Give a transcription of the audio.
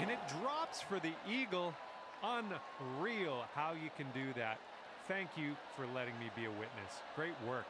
And it drops for the eagle. Unreal how you can do that. Thank you for letting me be a witness. Great work.